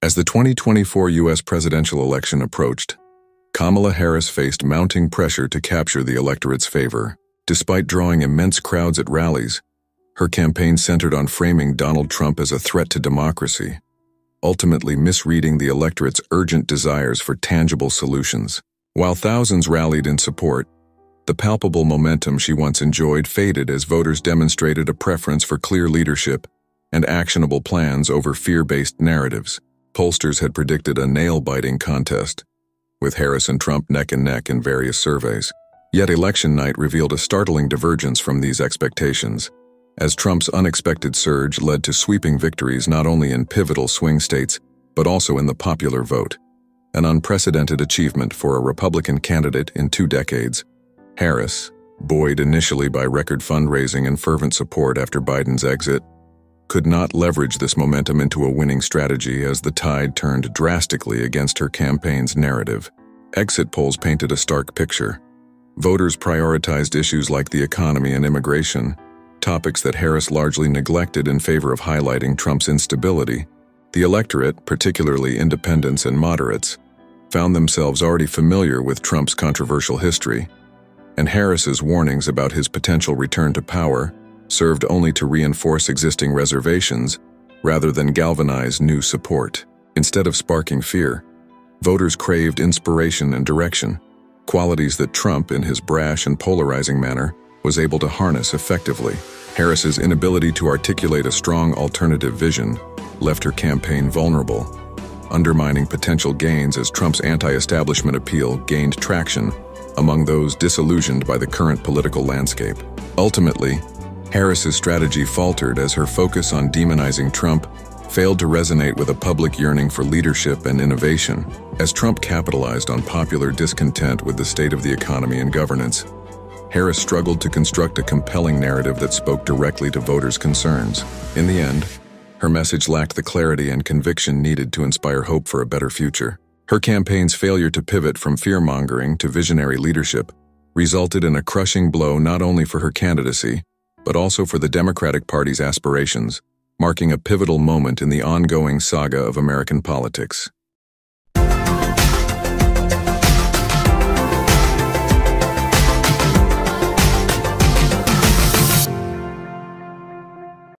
As the 2024 U.S. presidential election approached, Kamala Harris faced mounting pressure to capture the electorate's favor. Despite drawing immense crowds at rallies, her campaign centered on framing Donald Trump as a threat to democracy, ultimately misreading the electorate's urgent desires for tangible solutions. While thousands rallied in support, the palpable momentum she once enjoyed faded as voters demonstrated a preference for clear leadership and actionable plans over fear-based narratives. Pollsters had predicted a nail-biting contest, with Harris and Trump neck and neck in various surveys. Yet election night revealed a startling divergence from these expectations, as Trump's unexpected surge led to sweeping victories not only in pivotal swing states, but also in the popular vote. An unprecedented achievement for a Republican candidate in two decades. Harris, buoyed initially by record fundraising and fervent support after Biden's exit, could not leverage this momentum into a winning strategy as the tide turned drastically against her campaign's narrative. Exit polls painted a stark picture. Voters prioritized issues like the economy and immigration, topics that Harris largely neglected in favor of highlighting Trump's instability. The electorate, particularly independents and moderates, found themselves already familiar with Trump's controversial history, and Harris's warnings about his potential return to power served only to reinforce existing reservations rather than galvanize new support. Instead of sparking fear, voters craved inspiration and direction, qualities that Trump, in his brash and polarizing manner, was able to harness effectively. Harris's inability to articulate a strong alternative vision left her campaign vulnerable, undermining potential gains as Trump's anti-establishment appeal gained traction among those disillusioned by the current political landscape. Ultimately, Harris's strategy faltered as her focus on demonizing Trump failed to resonate with a public yearning for leadership and innovation. As Trump capitalized on popular discontent with the state of the economy and governance, Harris struggled to construct a compelling narrative that spoke directly to voters' concerns. In the end, her message lacked the clarity and conviction needed to inspire hope for a better future. Her campaign's failure to pivot from fear-mongering to visionary leadership resulted in a crushing blow not only for her candidacy, but also for the Democratic Party's aspirations, marking a pivotal moment in the ongoing saga of American politics.